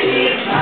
Deus.